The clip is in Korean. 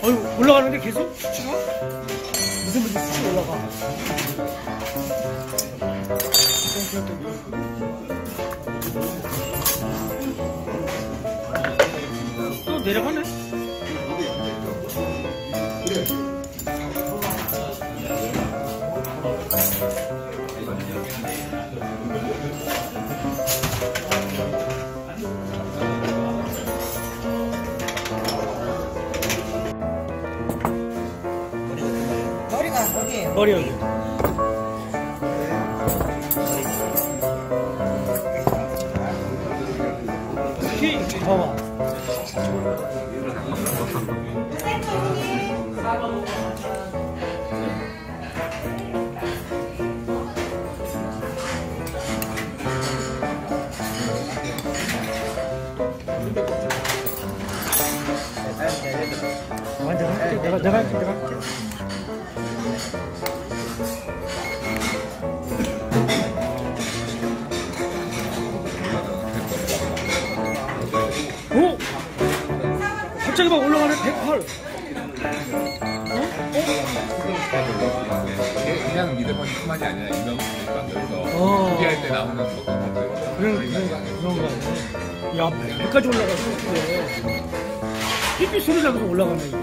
어휴, 올라가는데 계속 수치가? 무슨 무슨 수치 올라가. 내려가네? 머리가 어디에요? 머리 여기. 키, 봐봐. 내가, 내가 내가 갑자기 막 올라가네, 108. 그냥 미드펀치뿐만이 아니라 인명을 만들어서 어. 준비할 때 나오는 것도 그런, 그런, 그런 거? 야, 100까지 올라갔어, 근데. 삐삐 소리 나면서 올라가네, 이게.